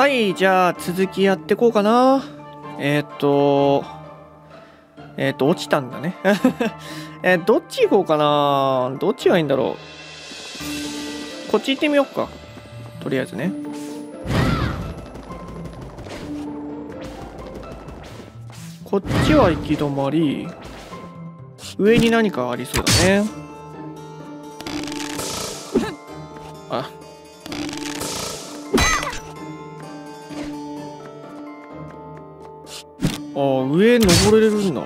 はい、じゃあ続きやってこうかな。えーっと、えーっと、落ちたんだね。えーどっち行こうかな。どっちがいいんだろう。こっち行ってみようか。とりあえずね。こっちは行き止まり、上に何かありそうだね。あ、上登れるんだ。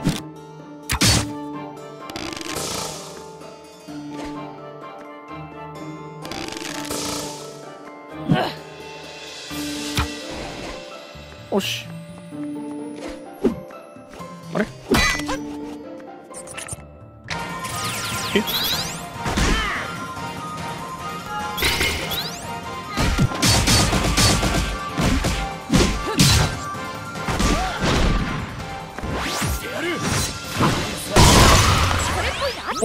よし。あれ？え？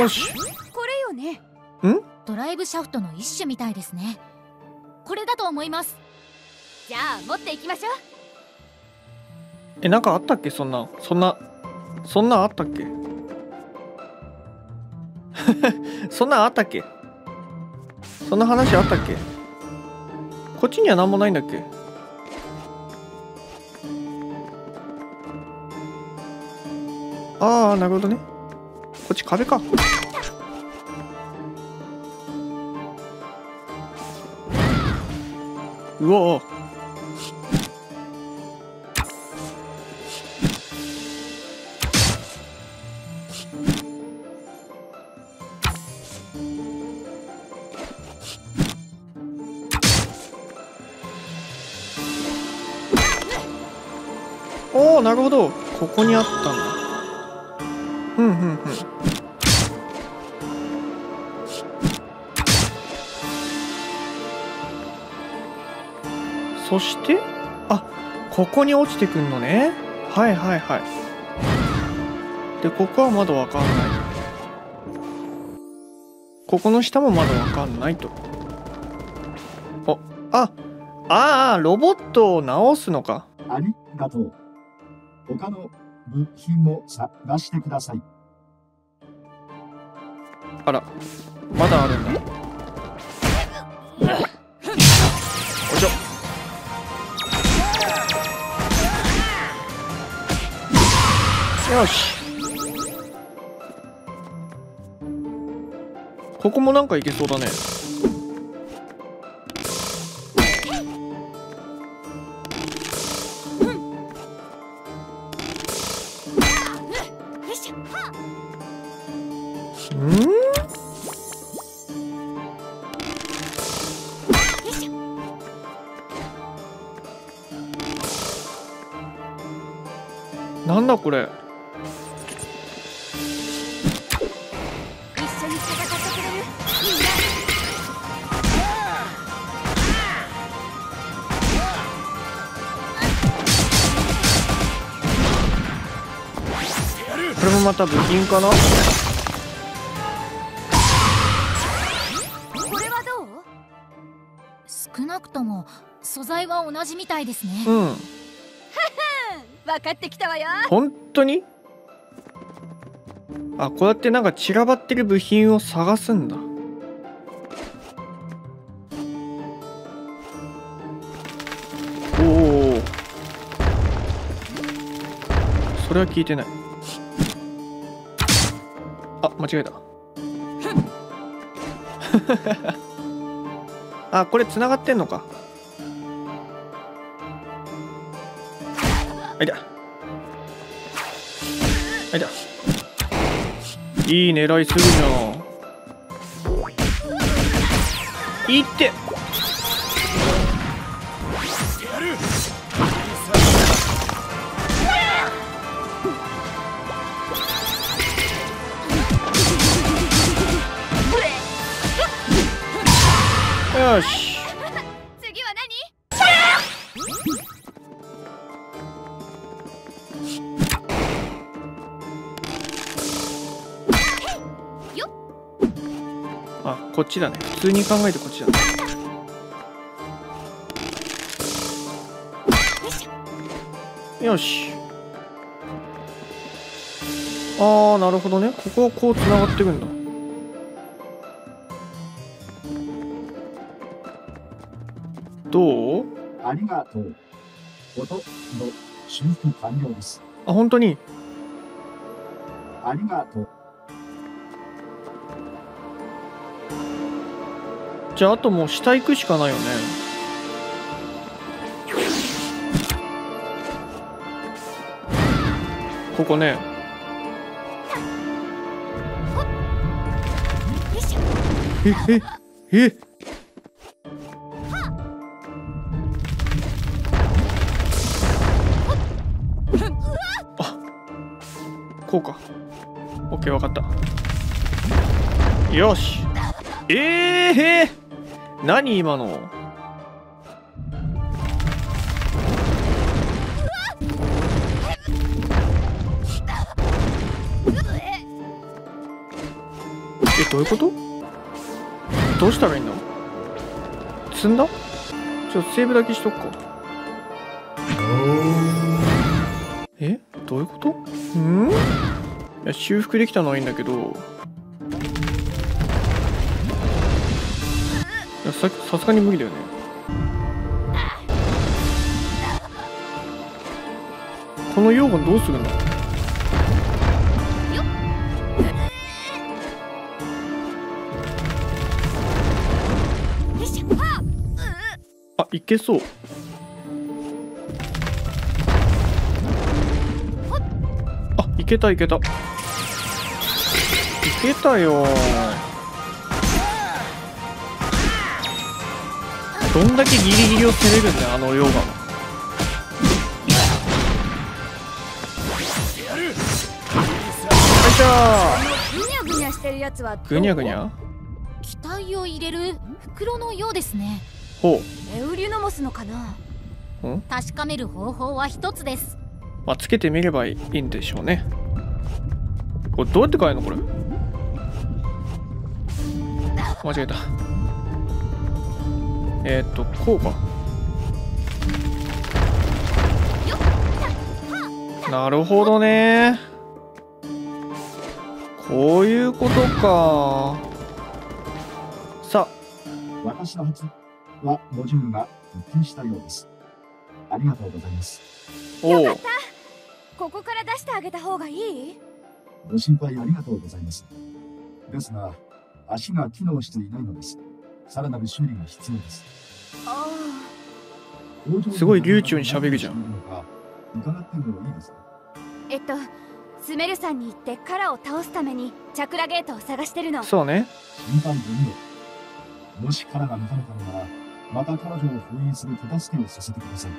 これよね。ん？ドライブシャフトの一種みたいですね。これだと思います。じゃあ持っていきましょう。えなんかあったっけ？そんなそんなそんなんあったっけ？そんなんあったっけ？そんな話あったっけ？こっちには何もないんだっけ？ああなるほどねこっち壁か。うわおおなるほど。ここにあったんだそして？あここに落ちてくんのね。はいはいはい。でここはまだわかんない。ここの下もまだわかんないと。おあああロボットを直すのか。ありがとう。他の部品も探してください。あらまだあるんだよし。ここもなんかいけそうだね。なんだこれ？また部品かな？これはどう？少なくとも素材は同じみたいですね。うん。分かってきたわよ。本当に？あこうやってなんか散らばってる部品を探すんだ。おおそれは聞いてない。あ間違えた。あこれ繋がってんのか。あいだあいだいい狙いするじゃんいって。よし。次は何？あこっちだね。普通に考えてこっちだね。よし。ああなるほどね。ここはこうつながっていくんだどう？ありがとう。音の修復完了です。あ本当に？ありがとう。じゃああともう下行くしかないよねここねえええ？こうか。オッケーわかった。よし。えー、えー、何今の？えどういうこと？どうしたらいいの？積んだ？ちょっとセーブだけしとくかえ？どういうこと？ん？修復できたのはいいんだけど。ささすがに無理だよね。この溶岩どうするんだあいけそう。あいけたいけた。けたよ。どんだけギリギリを攻めるんだよあの溶岩はぐにゃぐにゃしてるやつはぐにゃぐにゃ？気体を入れる袋のようですね。ほエウリュノモスのかな？確かめる方法は一つです。うまあつけてみればいいんでしょうね。これどうやって変えるのこれ？間違えた。えー、っとこうか。なるほどね。こういうことか。さ私の初はモジュールが復旧したようです。ありがとうございます。おおここから出してあげた方がいい？ご心配ありがとうございます。ですが、足が機能していないのです。さらなる修理が必要です。あ工場すごい流暢に喋るじゃん伺ってもいいですか？あえっとスメルさんに行ってカラを倒すためにチャクラゲートを探してるのそうね心配ご無用。もしカラが抜かれたのなら、また彼女を封印する手助けをさせてください。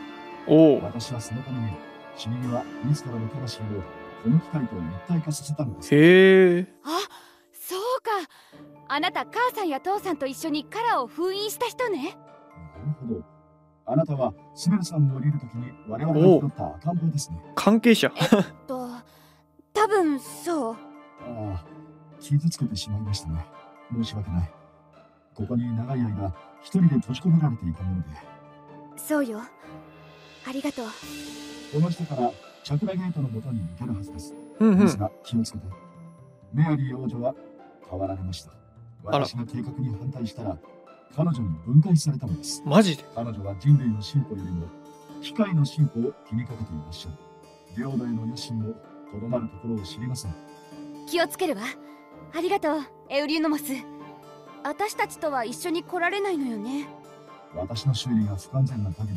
おお私はそのために、死には自らの魂をこの機械と一体化させたのです。へえああなた母さんや父さんと一緒にカラを封印した人ねなるほど。あなたはスメルさんを降りるときに我々が拾った赤ん坊ですね。関係者と多分そうああ、傷つけてしまいましたね。申し訳ない。ここに長い間、一人で閉じ込められていたもので、そうよありがとうこの人からチャクラゲートのもとに行けるはずです。うんうんですが、気をつけて。メアリー王女は変わられました。私が計画に反対したら、彼女に分解されたのです。マジで？彼女は人類の進歩よりも、機械の進歩を気にかけていらっしゃる。領土への野心も、とどまるところを知りません。気をつけるわありがとうエウリュノモス私たちとは一緒に来られないのよね私の修理が不完全な限り、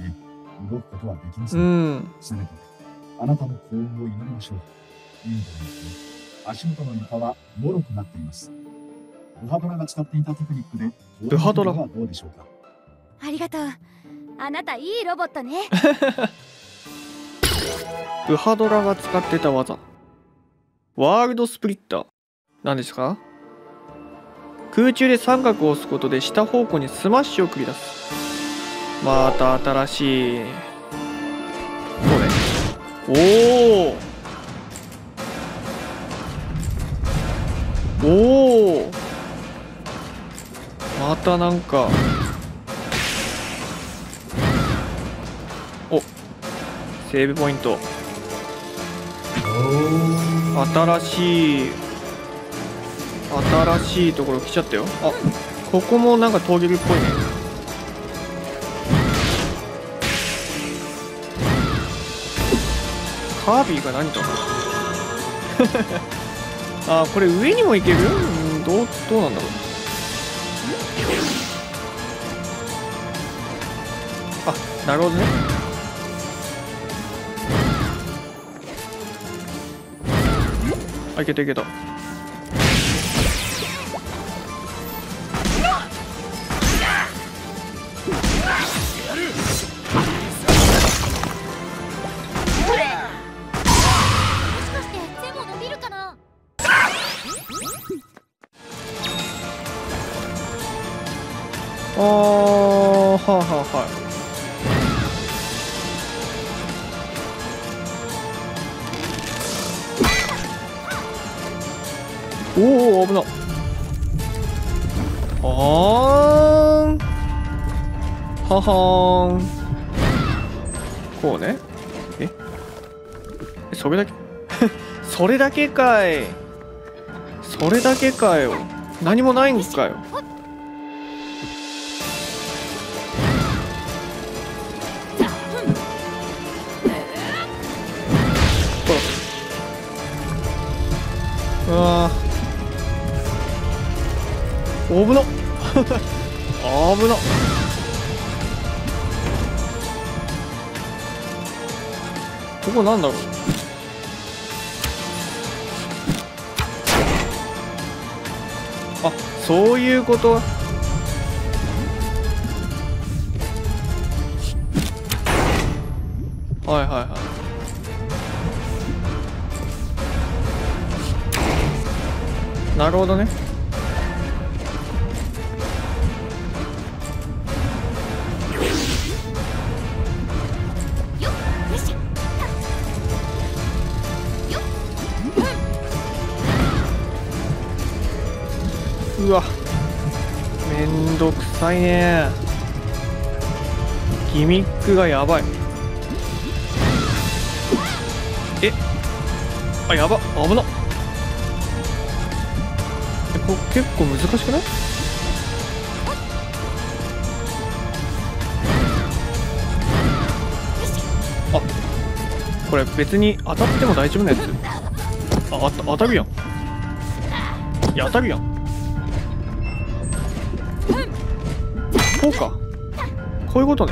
動くことはできませ。うんんせめて、あなたの幸運を祈りましょう。いいんじゃないですね。足元の床は脆くなっています。ブハドラが使っていたテクニックで、ブハドラ。はどうでしょうか？ありがとう。あなたいいロボットね。ブハドラが使ってた技。ワールドスプリッター。何ですか？空中で三角を押すことで下方向にスマッシュを繰り出す。また新しい。これ。おおおおまたなんか。お。セーブポイント。新しい。新しいところ来ちゃったよ。あここもなんか峠っぽいね。カービィが何と あこれ上にも行ける？うんどうどうなんだろう。なるほどね。あいけたいけた。もしかして背も伸びるかな？あーはあはあはいおお危な。はーん。ははーん。こうね。え？えそれだけ？それだけかい。それだけかよ。何もないんすかよ。うわ危なっ。危なここなんだろう。あそういうこと？はいはいはい。なるほどね。うわ。めんどくさいね。ギミックがやばい。え？あやば。危な。えこ結構難しくない？あこれ別に当たっても大丈夫なやつ。ああた。当たるやん。いや当たるやん。こうか。こういうことね。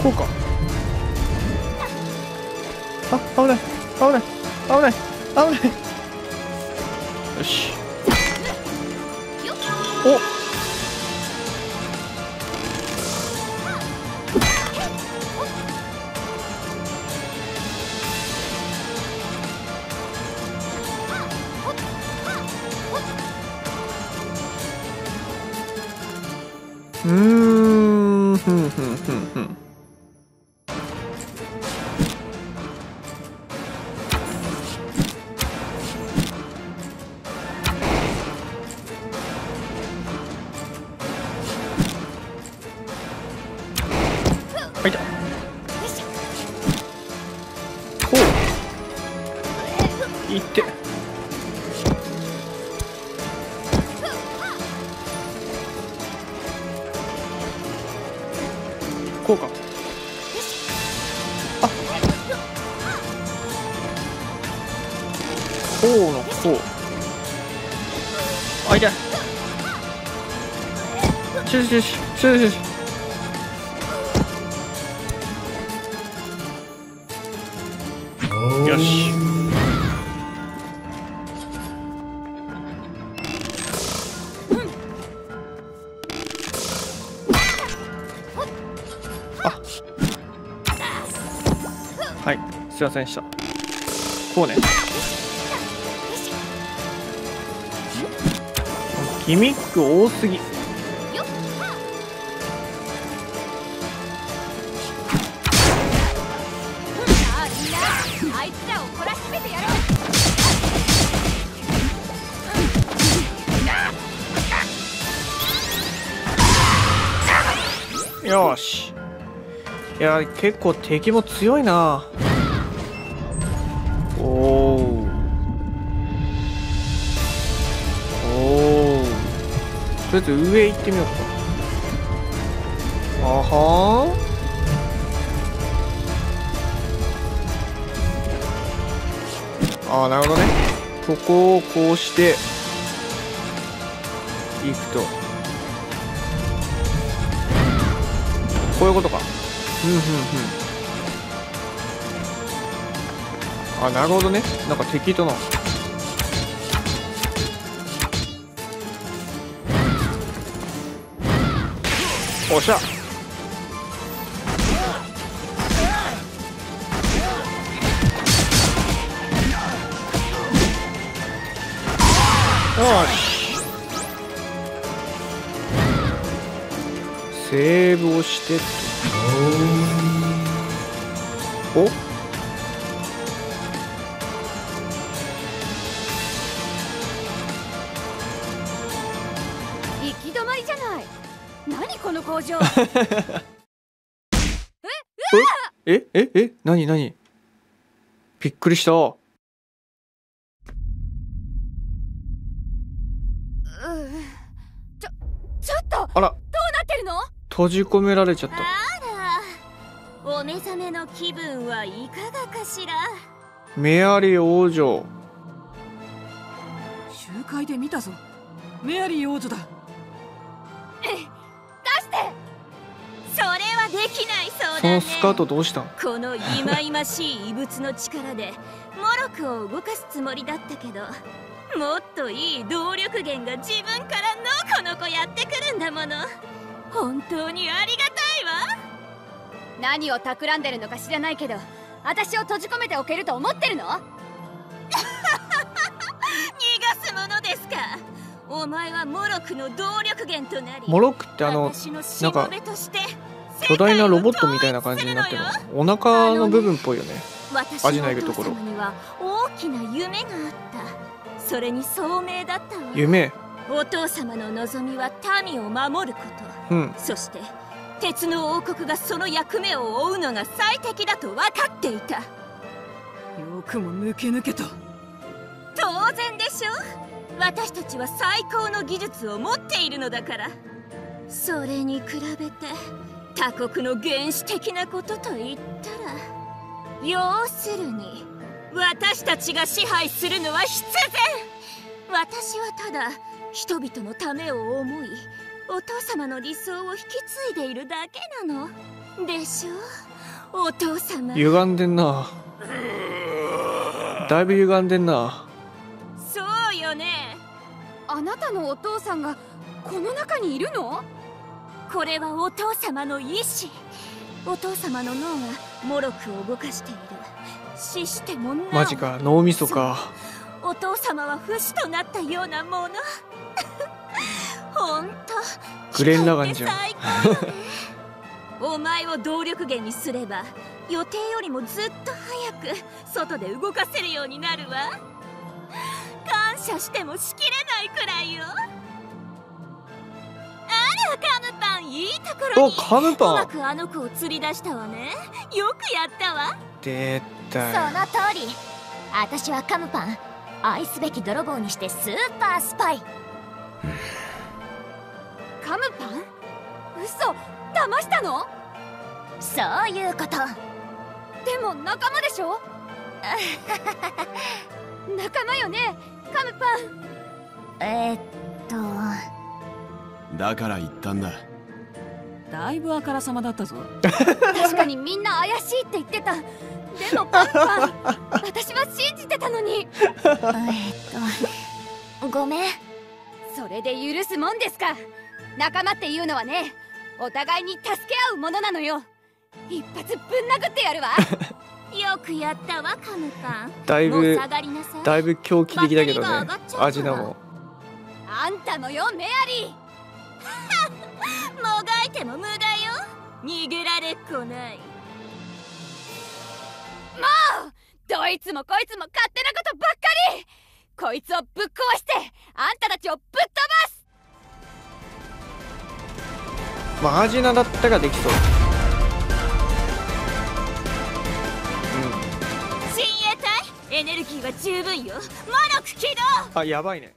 こうか。あ危ない。危ない。危ない。危ないうこうのこう。あい。たしよしよしよしよしよしよし。あはいすいませんでした。こうねギミック多すぎ。よし。いや結構敵も強いな。りあえず上行ってみようか。あは。ーあーなるほどね。ここをこうしていくと。こういうことか。うんうんうん。あなるほどね。なんか敵となおっしゃ。よしセーブをして。お。っ何この工場。えええ何何？びっくりした。うちょちょっと！どうあらなってるの？閉じ込められちゃった。あら。お目覚めの気分はいかがかしら？メアリー王女。集会で見たぞ。メアリー王女だそのスカートどうした？んこの忌々しい異物の力でモロクを動かすつもりだったけどもっといい動力源が自分からのこのこやってくるんだもの。本当にありがたいわ。何を企んでるのか知らないけど私を閉じ込めておけると思ってるの？逃がすものですか。お前はモロクの動力源となりモロックってあのなんかもべとして巨大なロボットみたいな感じになってるの。お腹の部分っぽいよね。私味のお父のいるところ様には大きな夢があった。それに聡明だったわ。夢？お父様の望みは民を守ること。うん。そして鉄の王国がその役目を負うのが最適だと分かっていた。よくも抜け抜けた。当然でしょ。私たちは最高の技術を持っているのだから。それに比べて他国の原始的なことと言ったら要するに私たちが支配するのは必然。私はただ人々のためを思いお父様の理想を引き継いでいるだけなの。でしょお父様歪んでんな。だいぶ歪んでんな。そうよね。あなたのお父さんがこの中にいるの？これはお父様の意志。お父様の脳がモロクを動かしている。死してもなお。マジか脳みそか。お父様は不死となったようなもの。ほんとグレン・ラガンじゃん。お前を動力源にすれば予定よりもずっと早く外で動かせるようになるわ。感謝してもしきれないくらいよ。あらカムいいところおにカムうパンまくあの子を釣り出したわね。よくやったわ。出た。よその通り。私はカムパン愛すべき泥棒にしてスーパースパイ。カムパン？嘘。騙したの？そういうこと。でも仲間でしょ？仲間よねカムパン。えー、っと。だから言ったんだだいぶあからさまだったぞ。確かにみんな怪しいって言ってた。でもパンパン私は信じてたのに。えー、っとごめん。それで許すもんですか。仲間っていうのはねお互いに助け合うものなのよ。一発ぶん殴ってやるわ。よくやったわカムパンだいぶもう下がりなさい。だいぶ狂気的だけどね。味なもあんたもよメアリもがいても無駄よ。逃げられっこない。ーどいつもこいつも勝手なことばっかり。こいつをぶっ壊してあんたたちをぶっ飛ばす。マージナだったらできそう。うん。親衛隊エネルギーは十分よ。モロク起動。あやばいね